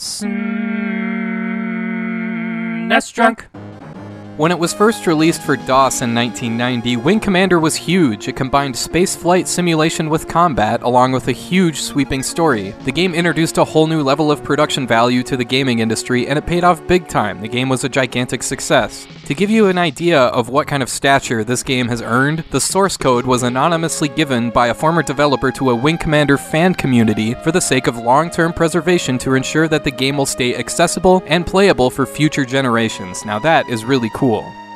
SNES Drunk. When it was first released for DOS in 1990, Wing Commander was huge. It combined space flight simulation with combat, along with a huge sweeping story. The game introduced a whole new level of production value to the gaming industry, and it paid off big time. The game was a gigantic success. To give you an idea of what kind of stature this game has earned, the source code was anonymously given by a former developer to a Wing Commander fan community for the sake of long term preservation to ensure that the game will stay accessible and playable for future generations. Now, that is really cool.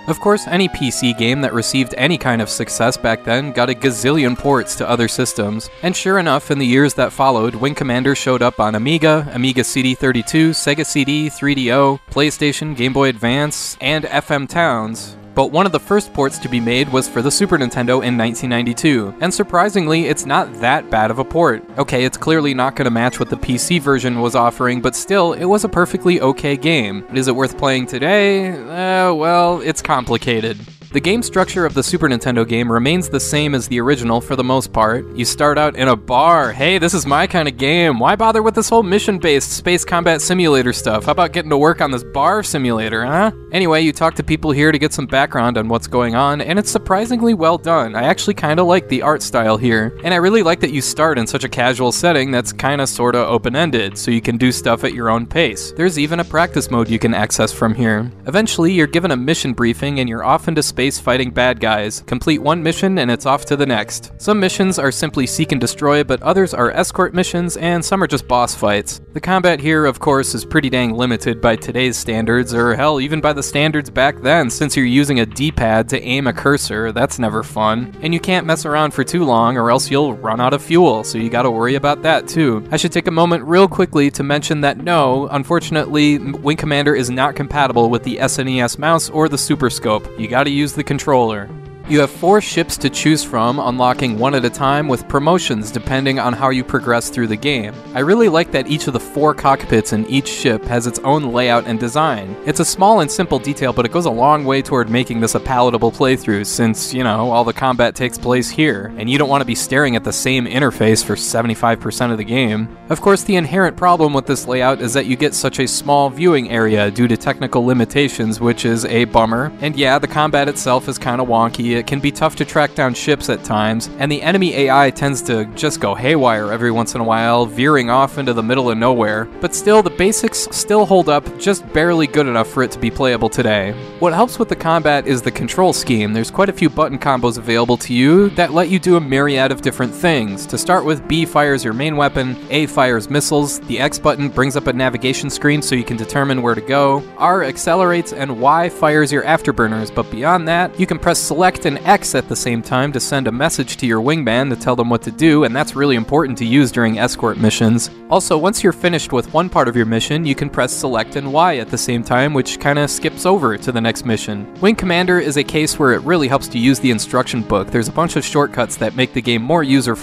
Of course, any PC game that received any kind of success back then got a gazillion ports to other systems, and sure enough, in the years that followed, Wing Commander showed up on Amiga, Amiga CD32, Sega CD, 3DO, PlayStation, Game Boy Advance, and FM Towns, but one of the first ports to be made was for the Super Nintendo in 1992, and surprisingly, it's not that bad of a port. Okay, it's clearly not going to match what the PC version was offering, but still, it was a perfectly okay game. Is it worth playing today? Uh, well, it's complicated. The game structure of the Super Nintendo game remains the same as the original for the most part. You start out in a bar. Hey, this is my kind of game. Why bother with this whole mission based space combat simulator stuff? How about getting to work on this bar simulator, huh? Anyway, you talk to people here to get some background on what's going on, and it's surprisingly well done. I actually kind of like the art style here, and I really like that you start in such a casual setting that's kind of sort of open ended, so you can do stuff at your own pace. There's even a practice mode you can access from here. Eventually, you're given a mission briefing, and you're off into space fighting bad guys. Complete one mission and it's off to the next. Some missions are simply seek and destroy, but others are escort missions, and some are just boss fights. The combat here, of course, is pretty dang limited by today's standards, or hell, even by the standards back then, since you're using a D pad to aim a cursor. That's never fun. And you can't mess around for too long, or else you'll run out of fuel, so you gotta worry about that too. I should take a moment real quickly to mention that no, unfortunately, Wing Commander is not compatible with the SNES mouse or the Super Scope. You gotta use the controller. You have four ships to choose from, unlocking one at a time with promotions depending on how you progress through the game. I really like that each of the four cockpits in each ship has its own layout and design. It's a small and simple detail, but it goes a long way toward making this a palatable playthrough since, you know, all the combat takes place here, and you don't want to be staring at the same interface for 75% of the game. Of course, the inherent problem with this layout is that you get such a small viewing area due to technical limitations, which is a bummer. And yeah, the combat itself is kind of wonky it can be tough to track down ships at times, and the enemy AI tends to just go haywire every once in a while, veering off into the middle of nowhere. But still, the basics still hold up just barely good enough for it to be playable today. What helps with the combat is the control scheme. There's quite a few button combos available to you that let you do a myriad of different things. To start with, B fires your main weapon, A fires missiles, the X button brings up a navigation screen so you can determine where to go, R accelerates, and Y fires your afterburners, but beyond that, you can press select and X at the same time to send a message to your wingman to tell them what to do, and that's really important to use during escort missions. Also, once you're finished with one part of your mission, you can press select and Y at the same time, which kinda skips over to the next mission. Wing Commander is a case where it really helps to use the instruction book. There's a bunch of shortcuts that make the game more user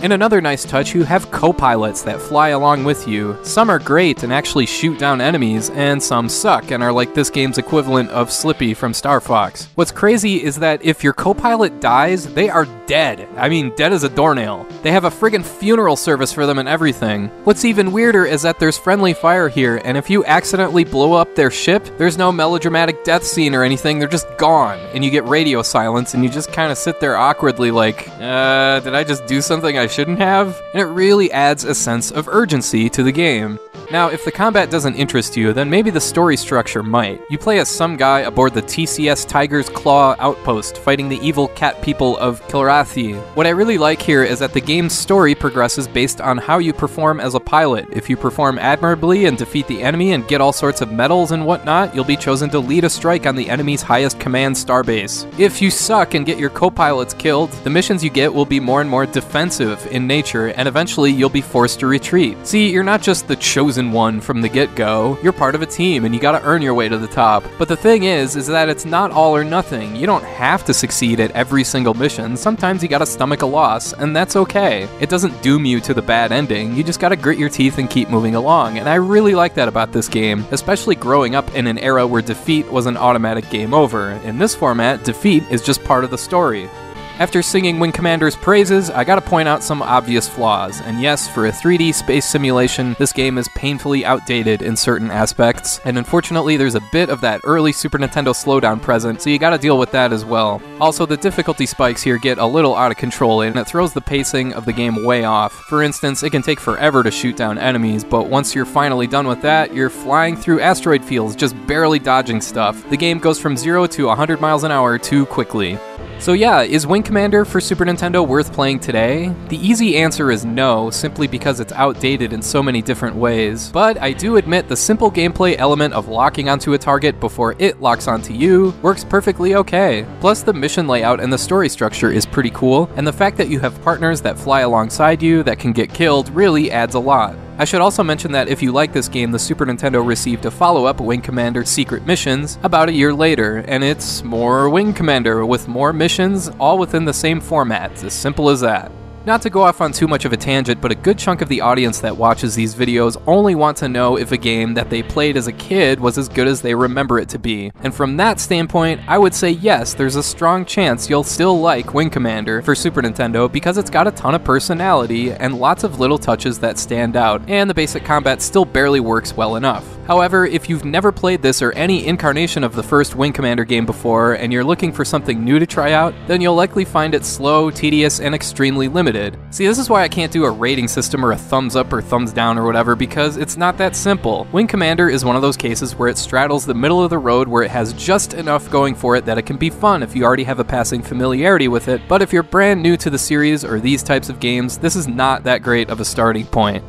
In another nice touch, you have co pilots that fly along with you. Some are great and actually shoot down enemies, and some suck and are like this game's equivalent of Slippy from Star Fox. What's crazy is that if your co pilot dies, they are dead. I mean, dead as a doornail. They have a friggin' funeral service for them and everything. What's even weirder is that there's friendly fire here, and if you accidentally blow up their ship, there's no melodramatic death scene or anything, they're just gone. And you get radio silence, and you just kind of sit there awkwardly, like, uh, did I just do something I shouldn't have, and it really adds a sense of urgency to the game. Now, if the combat doesn't interest you, then maybe the story structure might. You play as some guy aboard the TCS Tiger's Claw outpost, fighting the evil cat people of Kilrathi. What I really like here is that the game's story progresses based on how you perform as a pilot. If you perform admirably and defeat the enemy and get all sorts of medals and whatnot, you'll be chosen to lead a strike on the enemy's highest command starbase. If you suck and get your co-pilots killed, the missions you get will be more and more defensive in nature, and eventually you'll be forced to retreat. See, you're not just the chosen one from the get-go. You're part of a team and you gotta earn your way to the top. But the thing is, is that it's not all or nothing. You don't have to succeed at every single mission. Sometimes you gotta stomach a loss, and that's okay. It doesn't doom you to the bad ending. You just gotta grit your teeth and keep moving along. And I really like that about this game, especially growing up in an era where defeat was an automatic game over. In this format, defeat is just part of the story. After singing Wing Commander's praises, I gotta point out some obvious flaws. And yes, for a 3D space simulation, this game is painfully outdated in certain aspects, and unfortunately, there's a bit of that early Super Nintendo slowdown present, so you gotta deal with that as well. Also, the difficulty spikes here get a little out of control, and it throws the pacing of the game way off. For instance, it can take forever to shoot down enemies, but once you're finally done with that, you're flying through asteroid fields, just barely dodging stuff. The game goes from 0 to 100 miles an hour too quickly. So yeah, is Wing Commander for Super Nintendo worth playing today? The easy answer is no, simply because it's outdated in so many different ways. But I do admit the simple gameplay element of locking onto a target before it locks onto you works perfectly okay. Plus the mission layout and the story structure is pretty cool, and the fact that you have partners that fly alongside you that can get killed really adds a lot. I should also mention that if you like this game, the Super Nintendo received a follow up, Wing Commander Secret Missions, about a year later, and it's more Wing Commander with more missions, all within the same format. As simple as that. Not to go off on too much of a tangent, but a good chunk of the audience that watches these videos only want to know if a game that they played as a kid was as good as they remember it to be. And from that standpoint, I would say yes, there's a strong chance you'll still like Wing Commander for Super Nintendo because it's got a ton of personality and lots of little touches that stand out, and the basic combat still barely works well enough. However, if you've never played this or any incarnation of the first Wing Commander game before and you're looking for something new to try out, then you'll likely find it slow, tedious, and extremely limited. See, this is why I can't do a rating system or a thumbs up or thumbs down or whatever because it's not that simple. Wing Commander is one of those cases where it straddles the middle of the road where it has just enough going for it that it can be fun if you already have a passing familiarity with it, but if you're brand new to the series or these types of games, this is not that great of a starting point.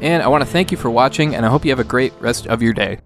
And I want to thank you for watching, and I hope you have a great rest of your day.